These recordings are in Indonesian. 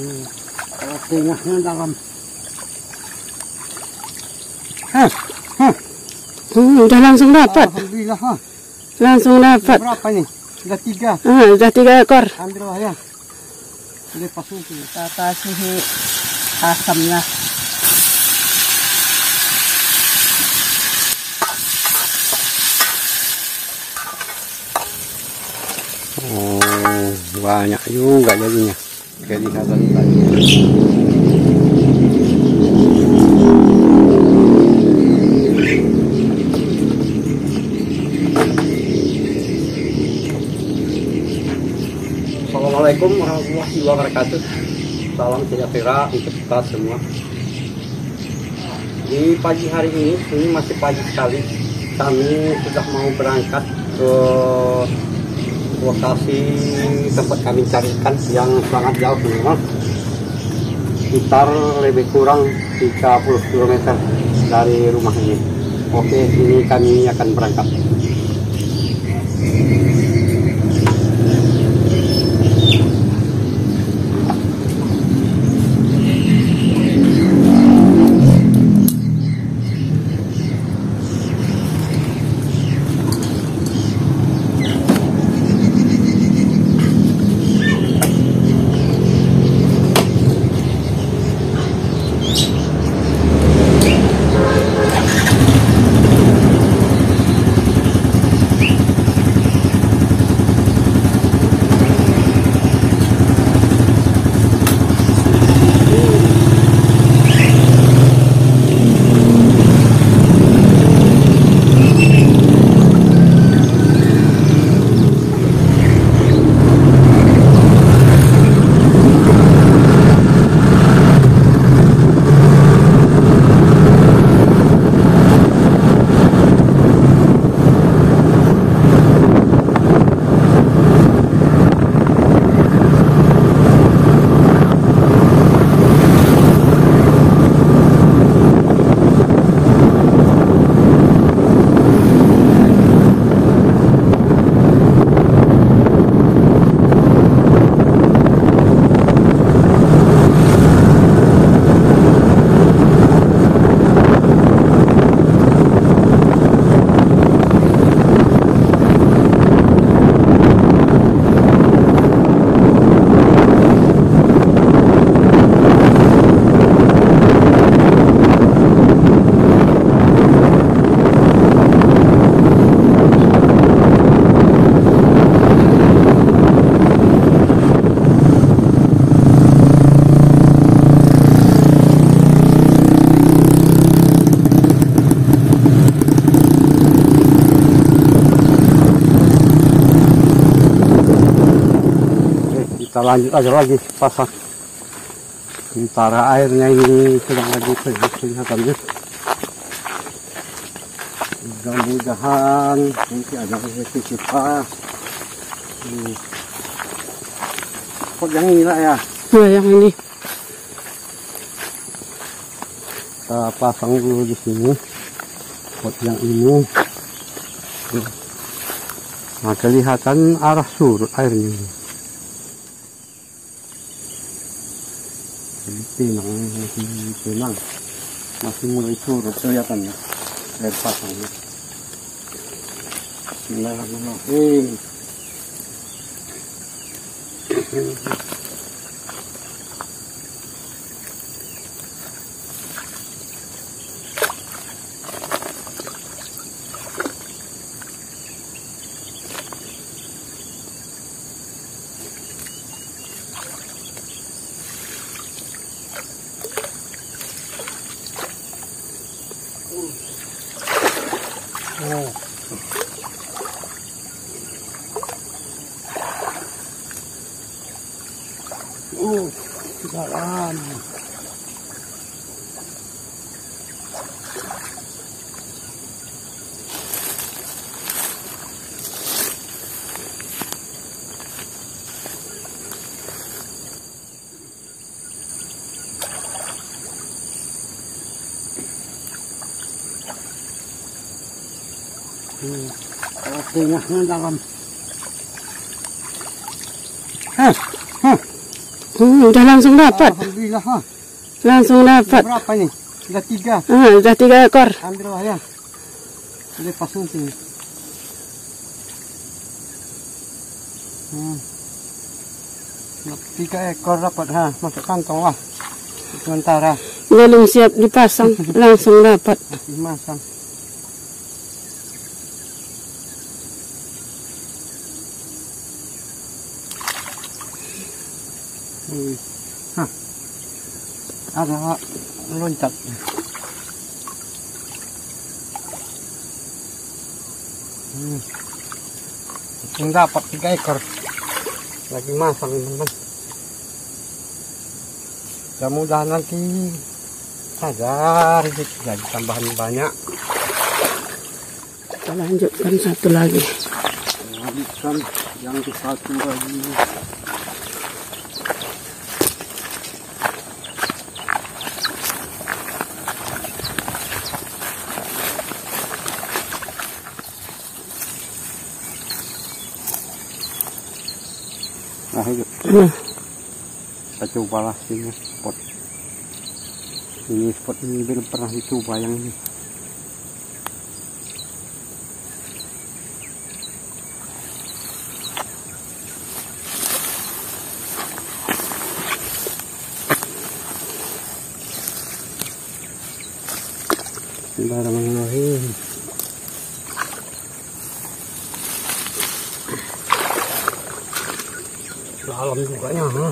Kalau tengahnya dalam. Hah, hah. Hmm, udah langsung dapat. Alhamdulillah. Ha. Langsung dapat. Berapa nih? Sudah tiga. Ah, udah tiga ekor. Ambil lah ya. Kita kasih asamnya. Oh, banyak juga jadinya. Assalamualaikum warahmatullahi wabarakatuh. Salam sejahtera untuk kita semua. Di pagi hari ini, ini masih pagi sekali. Kami sudah mau berangkat ke lokasi tempat kami cari ikan yang sangat jauh memang. Sekitar lebih kurang 30 km dari rumah ini. Oke, ini kami akan berangkat. Kita lanjut aja lagi pasang. Sementara airnya ini sedang lagi kelihatannya. Mudah-mudahan nanti ada rezeki kita. Hmm. Kok yang ini lah ya? Nah, yang ini. Kita pasang dulu di sini. Pot yang ini. Nah, kelihatan arah surut airnya. ini. Pinang, masih pinang. Masih mulai surut kelihatannya. Air pasangnya. Bismillahirrahmanirrahim. Oh. Uh, dalam. Hmm. Kalau tengahnya dalam. Hah, hah. Hmm, udah langsung dapat. Alhamdulillah ha. Langsung dapat. Berapa ini? Sudah tiga. Ah, udah tiga ekor. Ambil ya. Sudah pasung sini. Hmm. Tiga ekor dapat ha. Masuk kantong lah. Sementara Belum siap dipasang, langsung dapat. masih masang. Hah. Ada loncat. Hmm. Langsung dapat tiga ekor. Lagi masang teman-teman. Mudah-mudahan nanti ada rezeki lagi tambahan banyak. Kita lanjutkan satu lagi. Lanjutkan yang satu lagi. Nah, itu Nah, kita cobalah sini spot. Ini spot ini belum pernah dicoba yang ini. Bismillahirrahmanirrahim. Dalam juga nya.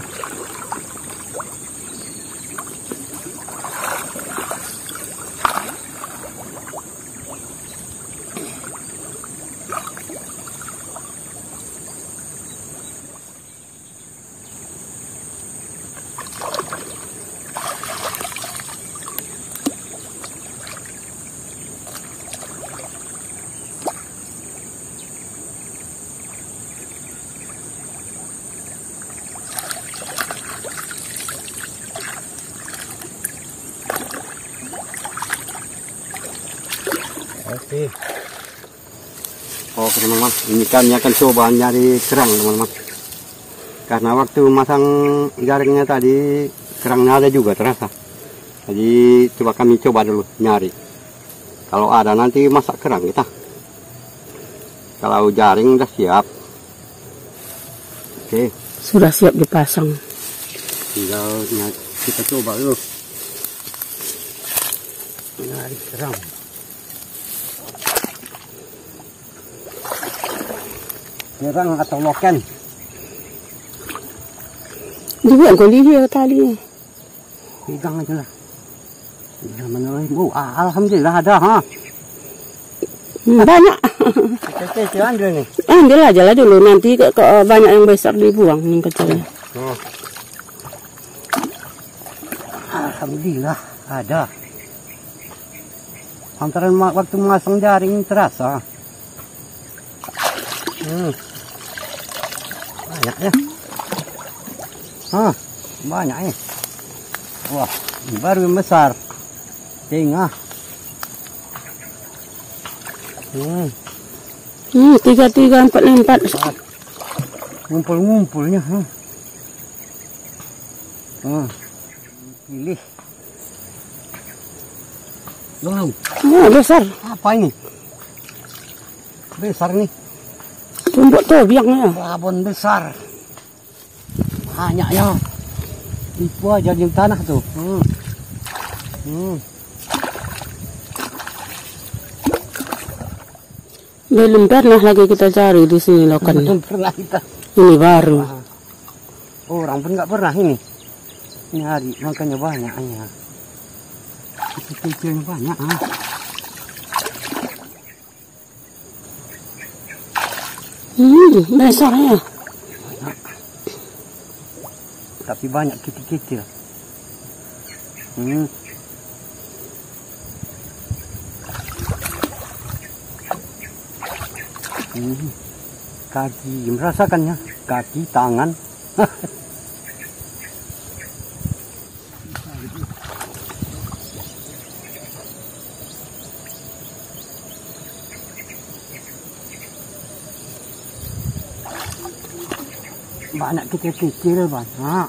Oke. Oke teman-teman, ini kami akan coba nyari kerang teman-teman. Karena waktu masang jaringnya tadi kerangnya ada juga terasa. Jadi coba kami coba dulu nyari. Kalau ada nanti masak kerang kita. Kalau jaring udah siap. Oke, sudah siap dipasang. tinggal kita coba dulu. Nyari kerang. Kerang atau loken. Dibuat goli dia tali. Pegang aja lah. Bismillahirrahmanirrahim. Oh, ah, Alhamdulillah ada ha. Hmm, banyak. Kecil-kecil ambil nih. Ambil aja lah dulu nanti ke, ke- banyak yang besar dibuang yang kecil. Oh. Alhamdulillah ada. Antara waktu masang jaring terasa. Hmm. Banyak ya. Hah, banyak ya. Wah, baru yang besar. Tengah. Hmm, Hmm, tiga tiga empat empat. ngumpul-ngumpulnya. Hmm. Hmm. Pilih. Wow, Oh, besar. apa ini? Besar nih. Tumbuk tobiangnya. Babon besar. Banyak ya. Itu aja di tanah tuh. Hmm. Hmm. Belum pernah lagi kita cari di sini lokan. Belum pernah kita. Ini baru. Wah. Orang pun nggak pernah ini. Ini hari makanya banyaknya. Kecil-kecilnya banyak. Ah. Hmm, besarnya. Tapi banyak kecil-kecil. Hmm. Hmm. Kaki, merasakannya. Kaki, tangan. banyak kecil-kecil banyak.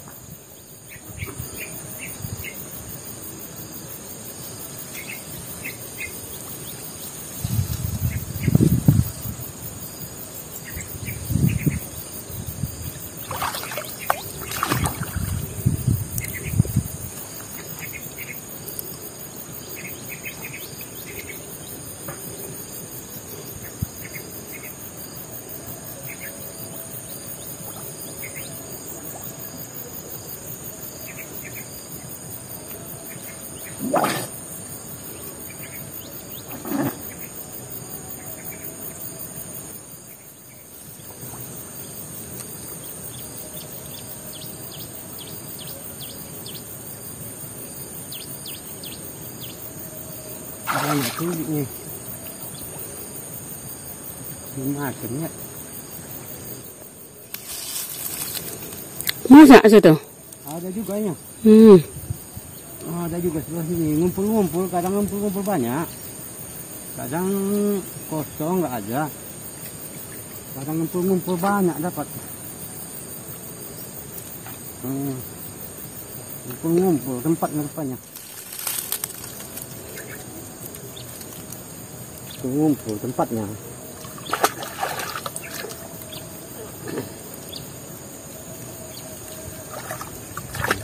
Banyak kulitnya macamnya Masa situ? ada juga ya Hmm. ada juga sebelah sini ngumpul-ngumpul kadang ngumpul-ngumpul banyak kadang kosong nggak ada kadang ngumpul-ngumpul banyak dapat Hmm. ngumpul-ngumpul tempat rupanya ngumpul tempatnya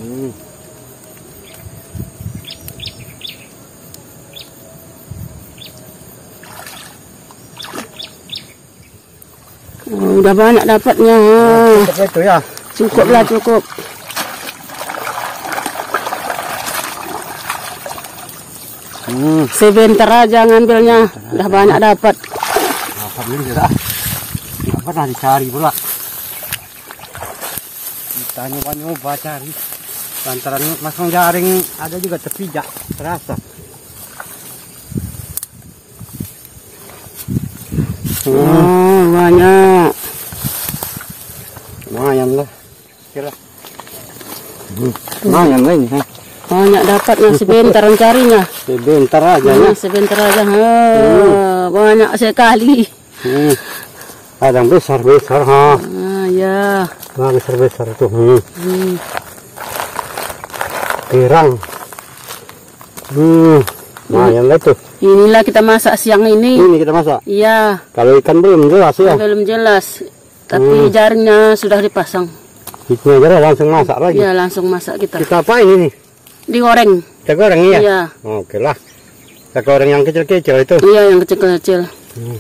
Hmm. Oh, udah banyak dapatnya. Cukup itu ya. Cukup lah cukup. Hmm. Sebentar aja ngambilnya. Udah banyak dapat. Alhamdulillah. Nggak pernah dicari pula. Kita nyoba-nyoba cari. Lantaran masang jaring ada juga terpijak. Terasa. Hmm. Oh, banyak. Lumayan lah. Kira. Hmm. Lumayan lah ini. ha. Banyak dapatnya sebentar carinya. Sebentar aja ya. Nah, sebentar aja. Oh, banyak sekali. Hmm. Ada yang besar-besar ha. Ah, ya. Nah, besar-besar tuh. Hmm. Hmm. Pirang. Hmm. Lumayan lah tuh. Inilah kita masak siang ini. Ini kita masak. Iya, Kalau ikan belum jelas ya. belum jelas. Tapi jaringnya sudah dipasang. Itu aja langsung masak lagi. Ya, langsung masak kita. Kita apa ini nih? Digoreng. Kita goreng ya? Iya. Oke lah. Kita goreng yang kecil-kecil itu. Iya, yang kecil-kecil. Hmm.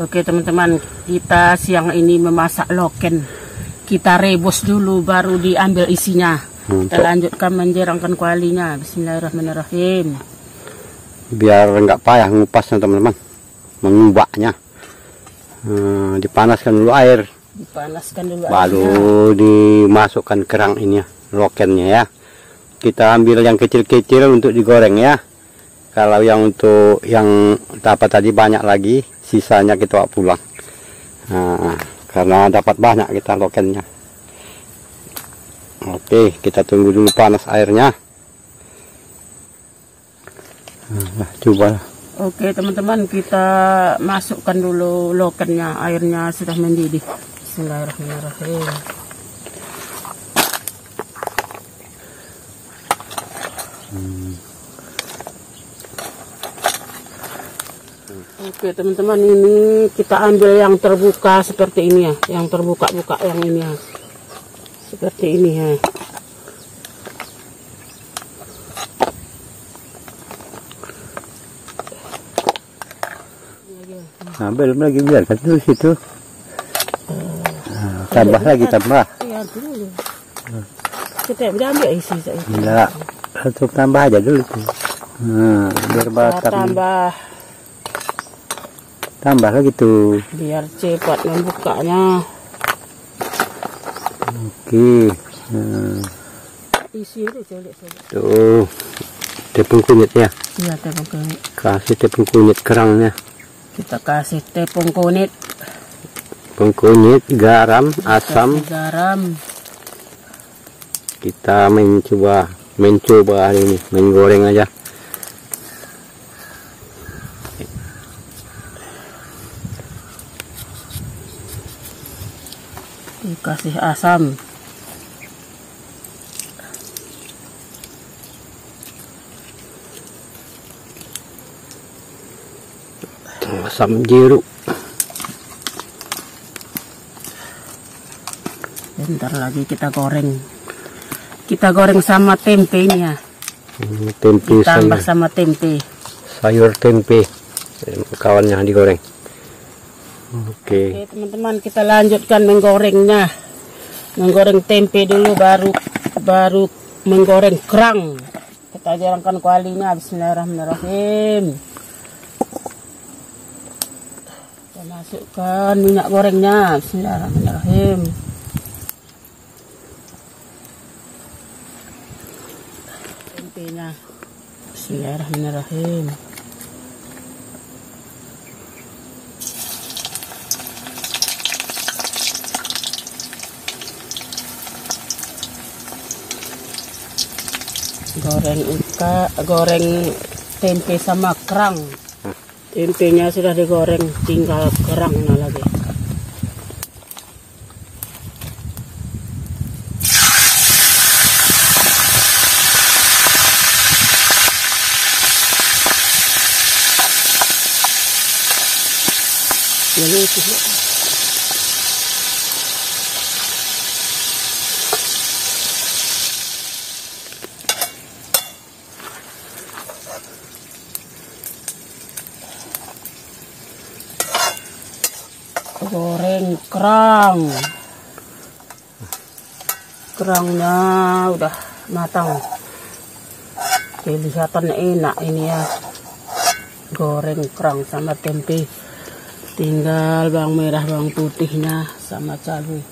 Oke, teman-teman. Kita siang ini memasak loken. Kita rebus dulu baru diambil isinya. Kita Untuk lanjutkan menjerangkan kualinya. Bismillahirrahmanirrahim. biar nggak payah ngupasnya teman-teman. Mengubahnya. Hmm, dipanaskan dulu air. Dipanaskan dulu Baru airnya. dimasukkan kerang ini ya. Lokennya ya. Kita ambil yang kecil-kecil untuk digoreng ya. Kalau yang untuk yang dapat tadi banyak lagi, sisanya kita bawa pulang. Nah, karena dapat banyak kita lokennya. Oke, kita tunggu dulu panas airnya. Nah, coba. Oke, teman-teman. Kita masukkan dulu lokennya. Airnya sudah mendidih. Bismillahirrahmanirrahim. Oke teman-teman ini kita ambil yang terbuka seperti ini ya, yang terbuka-buka yang ini ya, seperti ini ya. Nah, belum lagi biarkan dulu situ. Nah, tambah lagi tambah. Iya dulu. Kita ambil isi saya. Enggak, untuk tambah aja dulu tuh. Nah, biar batang. tambah Tambah lagi tuh. biar cepat membukanya. Oke. Nah, Isi itu colik. tuh. Tepung kunyit ya. Iya tepung kunyit. Kasih tepung kunyit kerangnya. Kita kasih tepung kunyit, Tepung kunyit, garam, asam. garam. Kita mencoba mencoba hari ini, menggoreng aja. dikasih asam Asam jeruk. bentar lagi kita goreng kita goreng sama tempe ini ya Hmm, Tempe ditambah sama sama tempe sayur tempe. Kawannya digoreng. Oke. oke teman-teman kita lanjutkan menggorengnya menggoreng tempe dulu baru baru menggoreng kerang Kita jarangkan kualinya. Bismillahirrahmanirrahim. Kita masukkan minyak gorengnya. Bismillahirrahmanirrahim. Tempenya. Bismillahirrahmanirrahim. goreng ikan goreng tempe sama kerang. Tempenya sudah digoreng tinggal kerangnya lagi Lalu itu goreng kerang. Kerangnya udah matang. Kelihatan enak ini ya. Goreng kerang sama tempe. Tinggal bawang merah bawang putihnya sama cabai.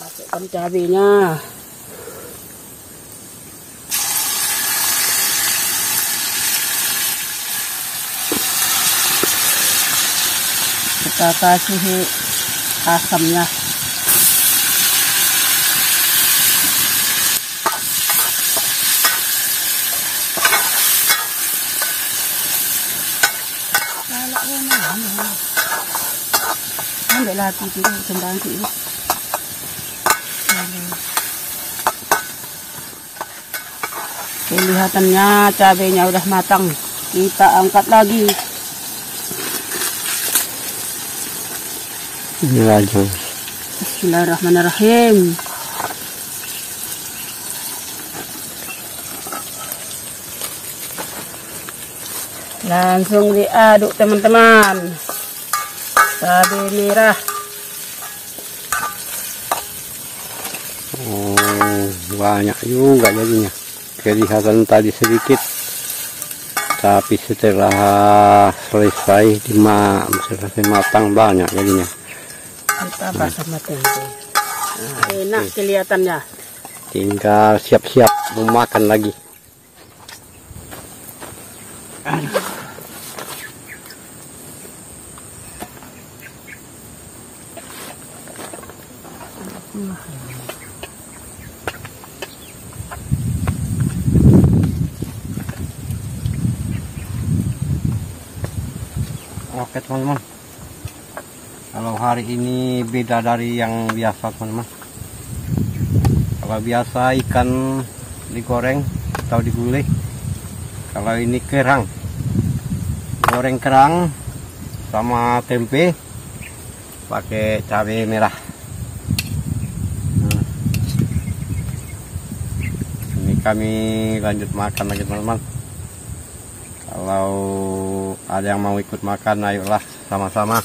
Masukkan cabainya kita kasih asamnya. Ambil lagi dulu sembang ini kelihatannya cabenya udah matang. Kita angkat lagi Bismillahirrahmanirrahim. Langsung diaduk teman-teman. Cabai merah. Oh, banyak juga jadinya. Kelihatan tadi sedikit. Tapi setelah selesai dima selesai matang banyak jadinya. Ditambah sama tempe. Nah, enak kelihatannya. Tinggal siap-siap memakan lagi. Oke teman-teman. Kalau hari ini beda dari yang biasa teman-teman. Kalau biasa ikan digoreng atau digulai. Kalau ini kerang. Goreng kerang sama tempe pakai cabai merah. Nah. Ini kami lanjut makan lagi teman-teman. Kalau ada yang mau ikut makan, ayolah sama-sama.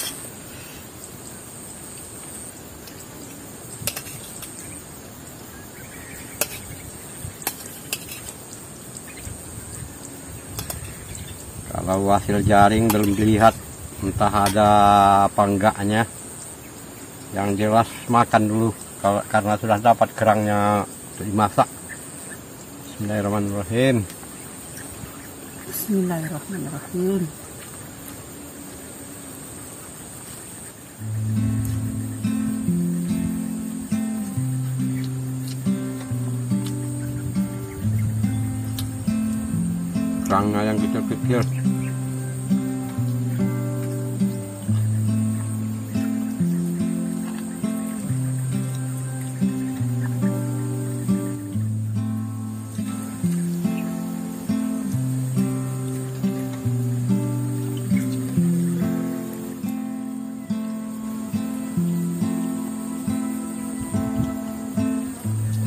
Kalau hasil jaring belum dilihat, entah ada apa enggaknya. Yang jelas makan dulu, kalau karena sudah dapat kerangnya untuk dimasak. Bismillahirrahmanirrahim. Bismillahirrahmanirrahim. Kerangnya yang kecil-kecil.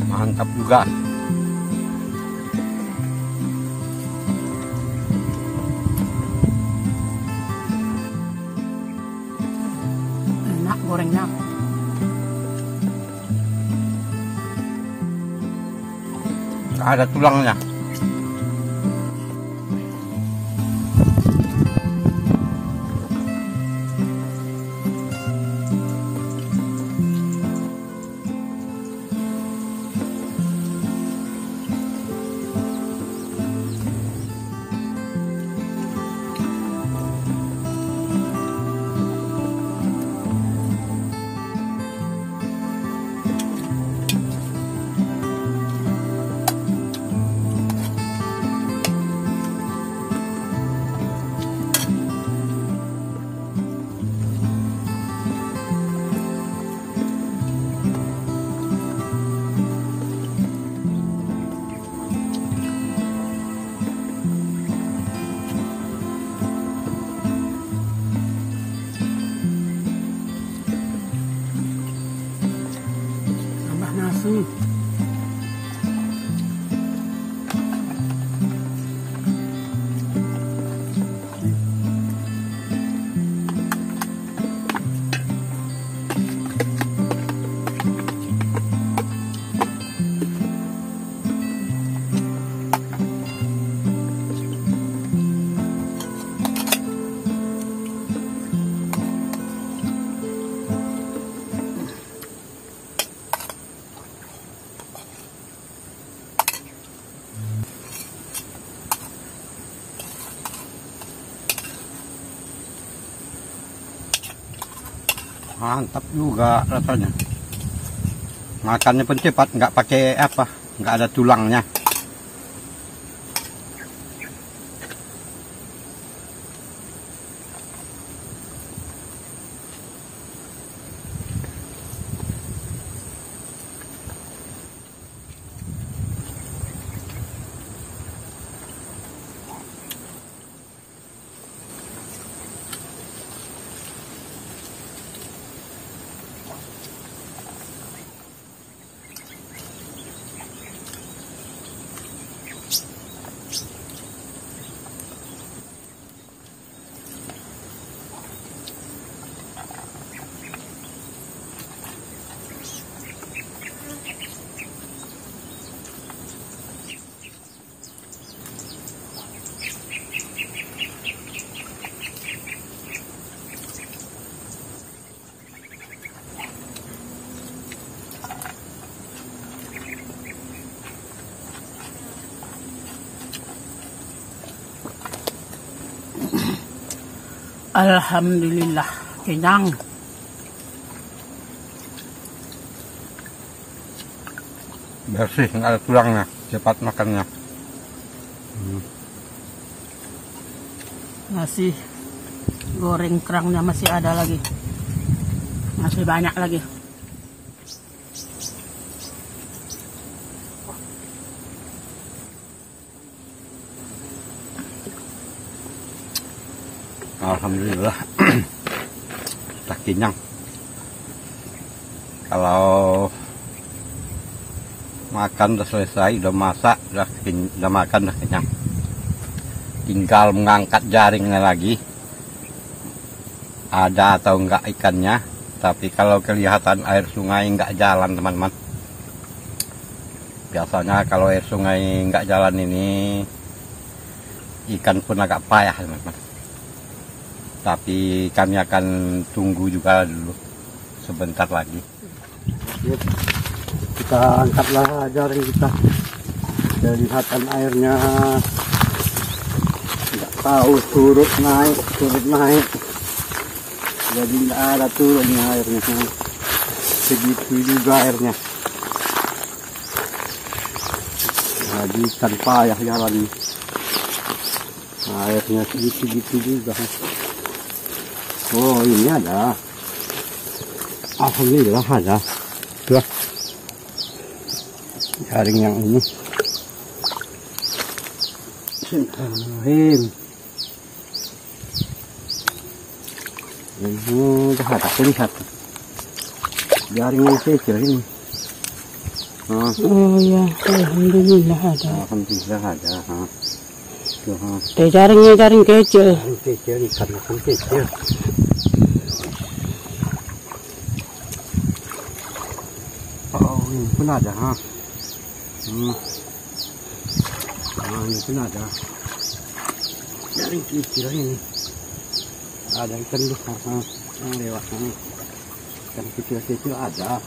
Mantap juga. Ada tulangnya. Mantap juga rasanya. Makannya pun cepat, nggak pakai apa, nggak ada tulangnya. Alhamdulillah kenyang. Bersih, nggak ada tulangnya, cepat makannya. Nasi goreng kerangnya masih ada lagi. Masih banyak lagi. Alhamdulillah, sudah kenyang. Kalau makan udah selesai, udah masak, udah, ken- udah makan, udah kenyang. Tinggal mengangkat jaringnya lagi. Ada atau enggak ikannya. Tapi kalau kelihatan air sungai enggak jalan teman-teman. Biasanya kalau air sungai enggak jalan ini ikan pun agak payah teman-teman. Tapi kami akan tunggu juga dulu sebentar lagi. Kita angkatlah jaring kita. Kelihatan airnya nggak tahu turut naik, turut naik. Jadi nggak ada turunnya airnya. Segitu juga airnya. Jadi ikan payah jalan. Airnya segitu-gitu juga. Oh ini ada. Alhamdulillah ada. Tuh. Jaring yang ini. Bismillahirrahmanirrahim. Ini udah ada terlihat. Jaring yang kecil ini. Ya, alhamdulillah ada. Alhamdulillah ada. Tuh. Teh jaringnya jaring kecil. Kecil, ikan kecil. Hmm. pun ada dari kecil ini ada ikan besar ha. yang lewat ha. ikan kecil-kecil ada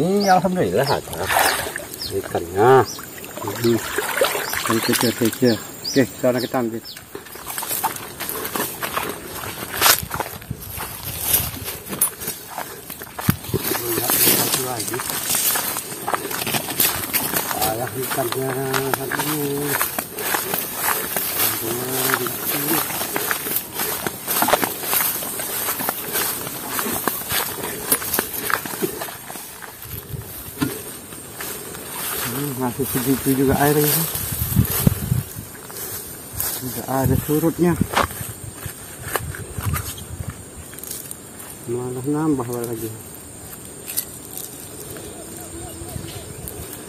ini alhamdulillah ada ikannya. Yang kecil-kecil. Oke, sana kita ambil. Lagi. Ayah ikannya aduh. Aduh, di sini. Hmm, masih segitu juga air ini. Tidak ada surutnya. Malah nambah lagi.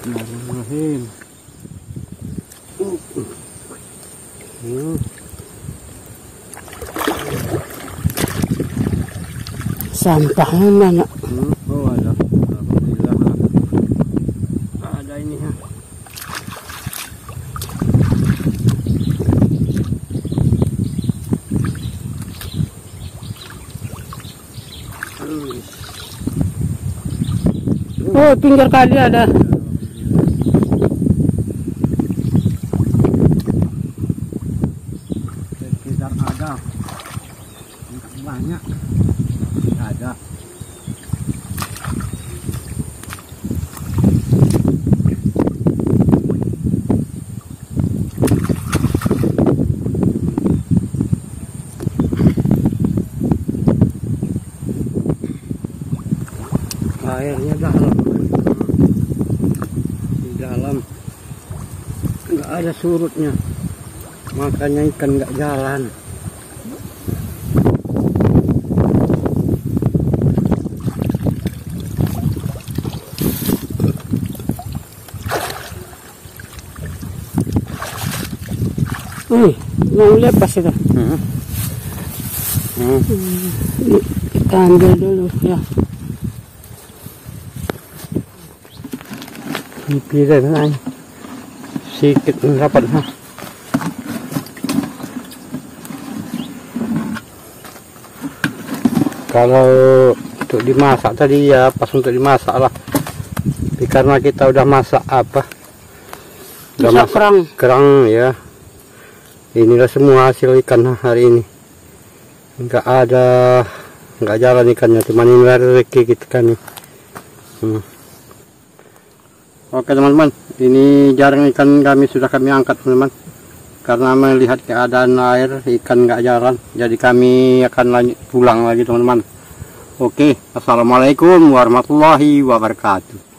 Bismillahirrahmanirrahim. Hmm. Sampahnya mana? Hmm. Oh ada. Alhamdulillah. Ada ini ya. Hmm. Oh, pinggir kali ada. sekitar ada Tidak banyak ada airnya dalam di dalam nggak ada surutnya makanya ikan nggak jalan Wih, mau lepas itu. hmm. Hmm. Kita ambil dulu ya. Pipiran ay. Sikit rapat ha. Kalau untuk dimasak tadi ya pas untuk dimasak lah. Tapi karena kita udah masak apa? Udah Masak kerang. kerang ya. Inilah semua hasil ikan hari ini. Enggak ada enggak jalan ikannya, cuma ini rezeki kita kan nih. Hmm. Oke teman-teman, ini jarang ikan kami sudah kami angkat teman-teman. Karena melihat keadaan air ikan nggak jalan, jadi kami akan lanjut pulang lagi teman-teman. Oke, assalamualaikum warahmatullahi wabarakatuh.